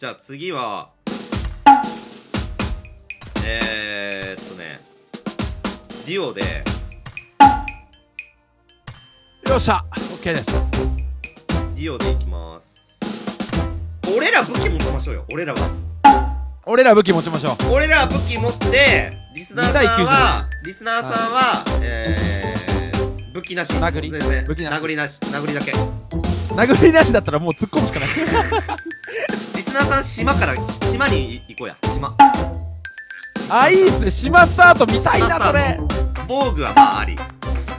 じゃあ次はえー、っとねデュオで。よっしゃ。OK です。デュオでいきます。俺ら武器持ちましょうよ。俺らは。俺ら武器持ちましょう。俺ら武器持ってリスナーさんはリスナーさんは、えー、武器なし。殴り。ですね武器なし。殴りなし。殴りだけ。殴りなしだったらもう突っ込むしかない。リ スナーさん島から島に行こうや。島。あいいっすね島スタート見たいなそれ。防具はまああり。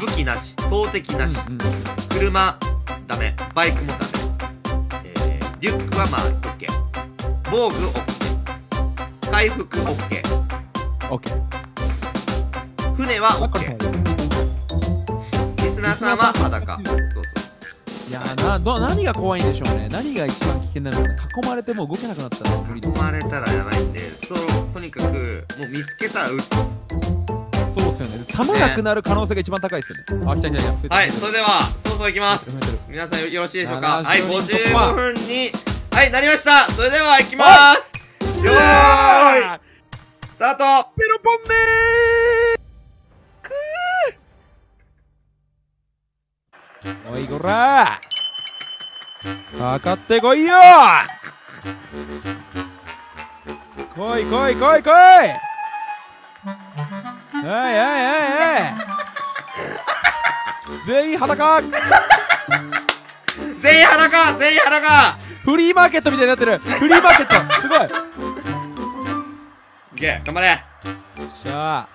武器なし投擲なし、うんうん車ダメ。バイクもダメ、えー、リュックはまあ OK 防具 OK 回復 OK オッケー。船は OK リスナーさんは裸。そうそういやーなど何が怖いんでしょうね。何が一番危険なのかな。囲まれてもう動けなくなったら。無理だ囲まれたらやばいんでそうとにかくもう見つけたら撃つ。そうっすよね。弾なくなる可能性が一番高いっすよね。あ来た来た来た。はいそれではそろそろ行きます。皆さんよよろしいでしょうか？はい70人突55破分にはいなりました。それでは行きます。よーい。スタート。ペロポンねーおいこら。かかってこいよ。来い来い来い来い。おいおいおい全員裸。全員裸全員裸。フリーマーケットみたいになってる。フリーマーケット。すごい。よいけ頑張れ。っしゃ。あ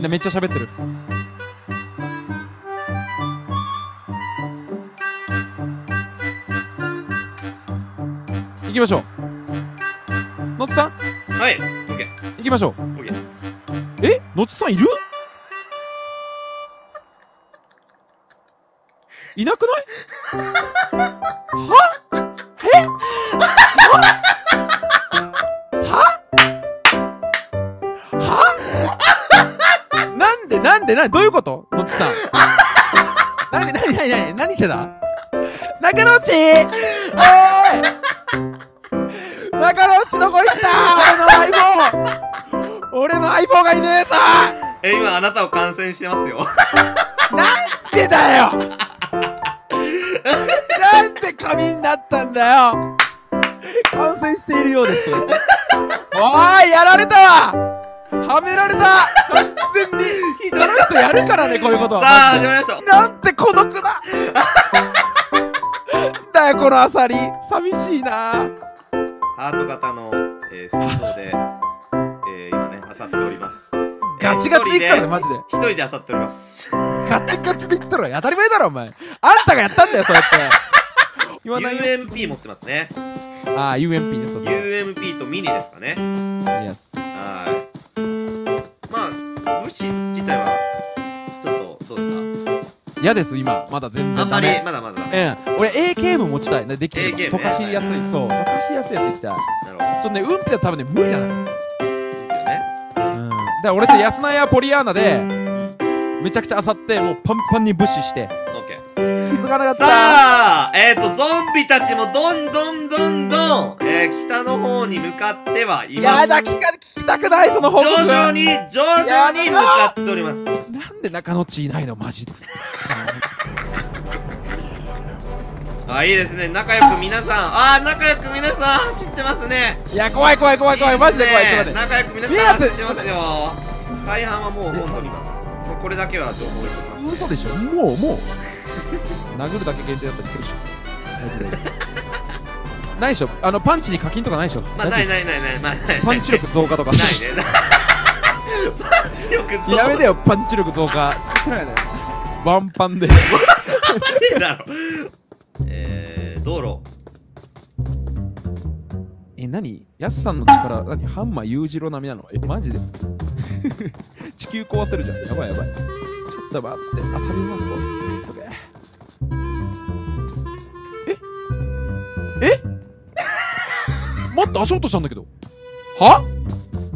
みんなめっちゃ喋ってる。行きましょう。のつさん？はい。オッケー行きましょう。オッケーえ？のつさんいる？いなくない？は？なんでなどういうこと？のつさんなになになになに何してた？中野内！おい！中野内どこ行った？俺の相棒！俺の相棒がいねえさえ今あなたを感染してますよ。なんでだよ！なんで髪になったんだよ！感染しているようです。おーいやられたわはめられた。完全に。この人やるからね こういうことさあ始まりました。なんて孤独だ。だよこのアサリ。寂しいな。ハート型の、えー、服装で、えー、今ね、漁っております。ガチガチでいくからねマジで。一人で漁っております。ガチガチで言ったろ当たり前だろお前。あんたがやったんだよそうやって。言わないよ UMP 持ってますね。ああ UMP ねそうそう。UMP とミニですかね。Yes は嫌です今。まだ全かあんまりまだまだ。なうん俺 AK も持ちたい。ねできて溶かしやすい。そう。溶かしやすいやついきたい。るほど。ちょっとね運ピは多分ね無理だなうん。だね。から俺と安名やポリアーナでめちゃくちゃ漁ってもうパンパンに物資して。気づかなかった。さあ、えっ、ー、と、ゾンビたちもどんどんどんどん、えー、北の方に向かってはいます。やだ聞か聞きたくないその報告。徐々に、徐々に向かっております。なんで中野地いないのマジであ、いいですね。仲良く皆さん、あー、仲良く皆さん走ってますね。いや怖い怖い怖い怖いマジで怖いちょっとね待って仲良く皆さん走ってますよ。大半はもう本当にいます。もうこれだけは情報を入れてます。嘘でしょ？もうもう殴るだけ限定だったらいけるでし ないでしょ？あのパンチに課金とかないでしょ？まあ、ないないないない、まあ、ない。パンチ力増加とかないね。パンチ力増やめてよパンチ力増加 ワンパンでいいだろ。えー、道路。え何？ヤスさんの力何？ハンマー裕次郎並みなの？えマジで？地球壊せるじゃん。やばいやばい。ちょっと待って。あさびますと急げ。え？え？待って足音したんだけど。は？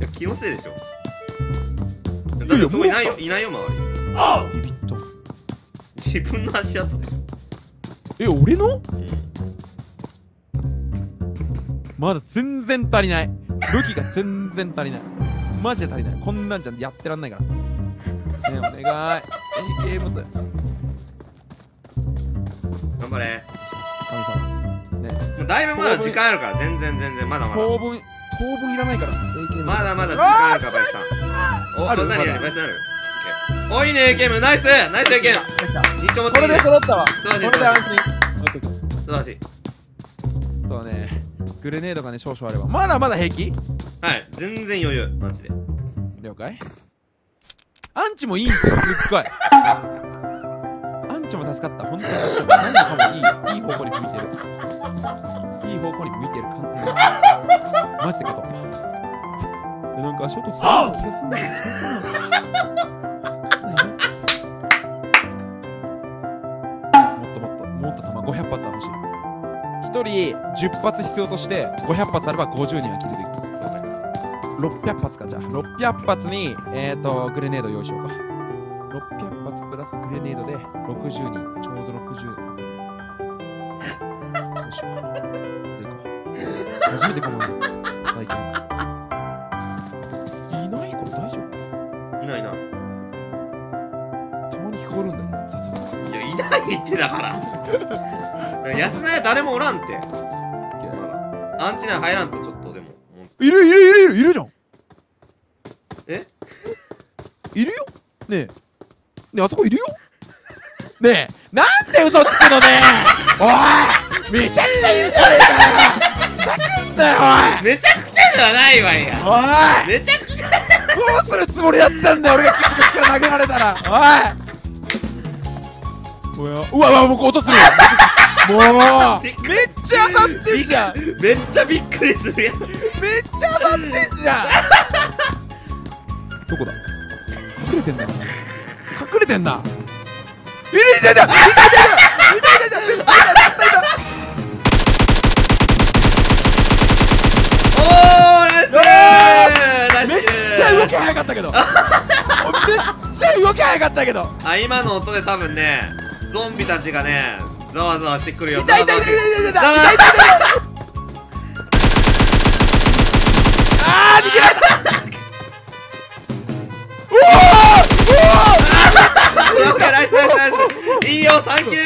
え気のせいでしょ。だってそこいないよいないよ周り。ビビった自分の足跡でしょえ俺の？うん。まだ全然足りない。武器が全然足りない。マジで足りない。こんなんじゃやってらんないから。ねえお願い。AK もだ頑張れ。神様。ね。もうだいぶまだ時間あるから。全然全然まだまだ。当分当分いらないから。まだまだ時間あるからバイさん。おあ何何バイさんある？おいいね AKM ナイス。ナイス AKM 一丁持ちこれで揃ったわ。素晴らしい。これで安心。素晴らしい。あとはねグレネードがね少々あれば。まだまだ平気？はい。全然余裕。マジで。了解。アンチもいいんですよ。すっごい。アンチも助かった。本当に助かった。何もかもいいいい方向に向いてる。いい方向に向いてる完全にマジで勝と。うえなんか足音する気がするんだけど気がするんだけど人10発必要として500発あれば50人は切るべきそうだよ600発かじゃあ。600発にえっ、ー、とグレネード用意しようか。600発プラスグレネードで60人ちょうど60よいしょで行こう。初めてかもね体験いないこれ大丈夫いないいないたまに聞こえるんだよねさささいやいないってだから安菜は誰もおらんって。アンチ内入らんとちょっとでも。いるいるいるいるいるじゃん。え？いるよ？ねえ。ねえあそこいるよ？ねえ。なんで嘘つくのね？おい！めちゃくちゃいるじゃねえかよ。ふざけんなよめちゃくちゃじゃないわいや。おい！おいめちゃくちゃ。どうするつもりだったんだよ俺がキックから投げられたら。おい！おやうわうわもうこう音するよもう。めっちゃ当たってんじゃん。めっちゃびっくりするやん。めっちゃ当たってんじゃん。どこだ？隠れてんだな。隠れてんないるいたいた。いたいたいたいたいたいたいたおーナイスナイスめっちゃ動き早かったけどめっちゃ動き早かったけどあ今の音で多分ねゾンビたちがねざわざわしてくるよ。痛い痛い痛い痛い痛い痛い痛いざわざわ痛い痛い。あー逃げられた。おおオッケーナイスナイスナイス。いいよ3球目。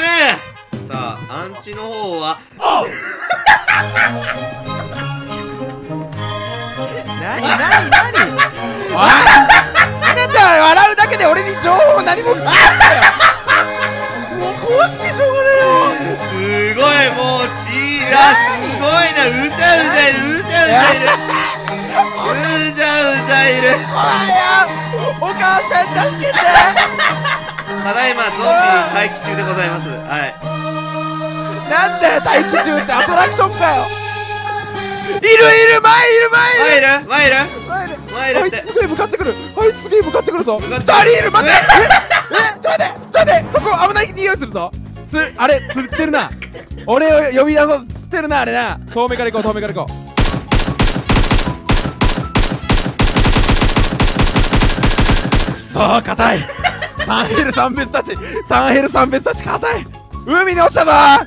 さあアンチの方は。なになになにおい。あなたは笑うだけで俺に情報何も聞かないんだよ。もう怖くてしょうが母さん助けてただいまゾンビ待機中でございます。はい。なんだよ待機中ってアトラクションかよ。いるいる前いる前いる。前いる前いる前いる前いるってあいつすげえ向かってくる。あいつすげえ向かってくるぞ。二向かって。人いる待って。え？え？ちょっと待ってちょっと待って。ここ危ない匂いするぞ。つあれ釣ってるな。俺を呼び出そう。釣ってるなあれな。遠目から行こう遠目から行こうそー硬い。サンヘル三別たちサンヘル三別たち硬い。海に落ちたぞ。ーナ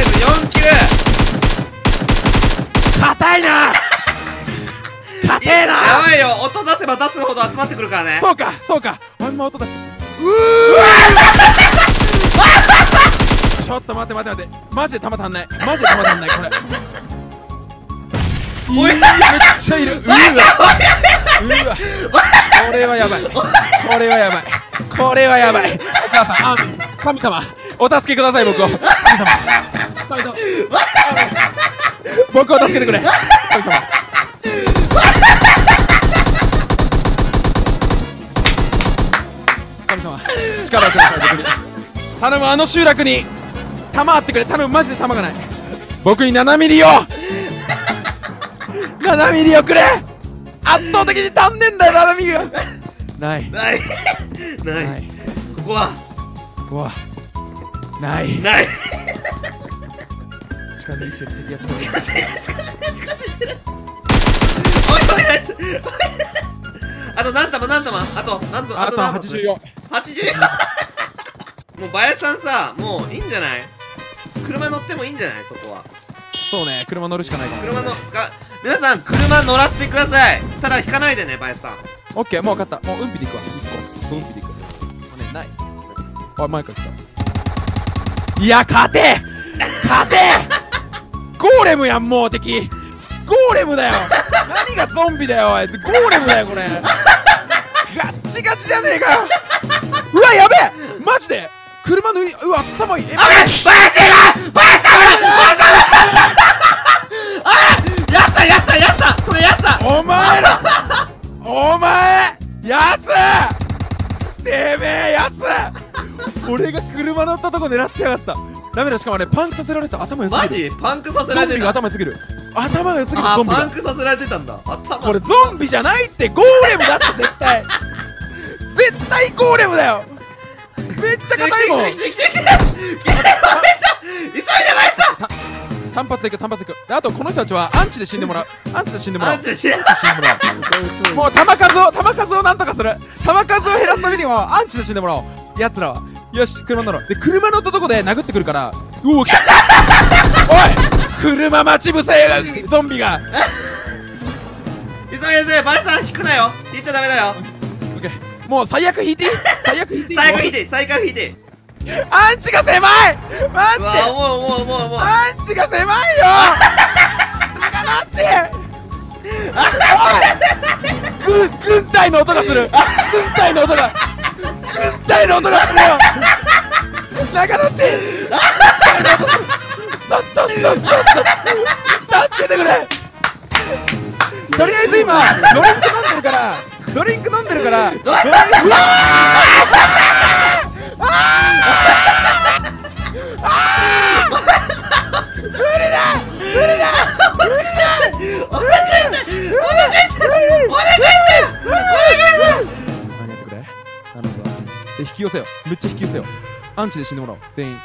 イス4球硬いな。硬えやなばいよ。音出せば出すほど集まってくるからね。そうかそうか。あんま音出す。うー。ちょっと待って待って待って。マジで弾足んない。マジで弾足んないこれ。いおい。やめっちゃいる。うーわうわ。これはやばい。これはやばい。これはやばい。お母さんあ神様。お助けください僕を。神様。神様。僕を助けてくれ。神様。神様。力をください僕に。頼むあの集落に。弾あってくれ。頼むマジで弾がない。僕に7ミリを7ミリをくれ。圧倒的に足んねんだよ7ミリがない。ない。なない。いここは。うわない。ない。近づいてる敵が近づいてる。ナイスあと何玉何玉あと何玉あと何玉84 80もうバヤさんさもういいんじゃない車乗ってもいいんじゃないそこはそうね車乗る。しかないかも車の使皆さん車乗らせてください。ただ引かないでねバヤさん。オッケーもう分かった。もう運費でいくわ。1個。運費でいく。もうねないあ前から来た。いや勝て！勝て！ゴーレムやんもう敵。ゴーレムだよ。何がゾンビだよおい。ゴーレムだよこれ。ガッチガチじゃねえかよ。うわやべえ！マジで？車抜いうわ頭いい。えバヤシがバヤさんバヤあお前らお前やつてめえやつ俺が車乗ったとこ狙ってやがった。ダメだしかもあれパンクさせられてた頭良マすぎる。ジパンクさせられてた？頭良すぎる頭が良すぎるあゾンビが。パンクさせられてたんだ。頭これゾンビじゃないってゴーレムだって絶対。絶対ゴーレムだよ。めっちゃ硬いもん単発でいく単発でいく。であとこの人たちはアンチで死んでもらう。アンチで死んでもらう。あんち知らん死んでもらう。もう弾数を弾数をなんとかする。弾数を減らすためにはアンチで死んでもらおう。やつらは。よし車乗ろう。で車乗ったとこで殴ってくるからうお来た。おい車待ち伏せゾンビが。急いで急いでバヤさん引くなよ。引いちゃダメだよ。オッケー。もう最悪引いて最悪引いて最後引いて最後引いてアンチが狭い！待って！うわもうもうもうもう。アンチが狭いよ！長野っち！おい！軍軍隊の音がする！軍隊の音が！軍隊の音がするよ！長野っち軍隊の音がする！ちょちょちょちょちょ助けてくれとりあえず今ドリンク飲んでるからドリンク飲んでるからドリン何やってくれ頼むぞで引き寄せよ。めっちゃ引き寄せよ。アンチで死んでも。らおう全員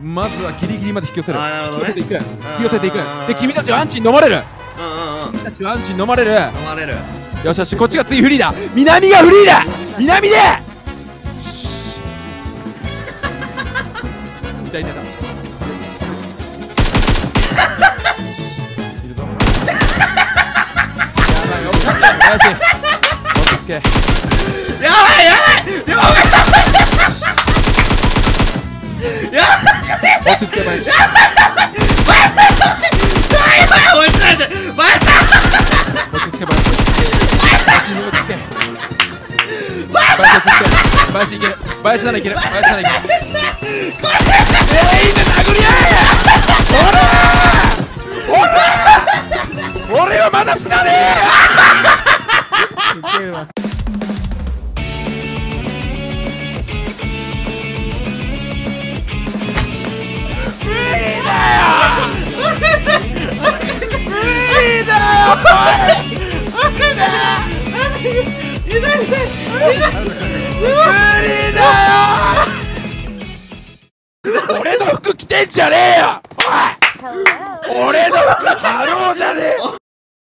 まずはギリギリまで引き寄せる。なるほどね引き寄せていく。引き寄せていく。で君たちはアンチに飲まれる。うんうんうん君たちはアンチに飲まれる飲まれる。よしよしこっちが次フリーだ。南がフリーだ。南で。痛い痛い痛林落ち着けやばいやばいやばいやばい落ち着け林やばいいつられてるバヤさん落ち着け林林に落ち着け林落ち着け林いける林ならいける林ならいける全員で殴り合えほらほら俺はまだ死なねえすげえわ無理だよ無理だよ無理だよ俺の服着てんじゃねえよおい俺の服ハローじゃねえ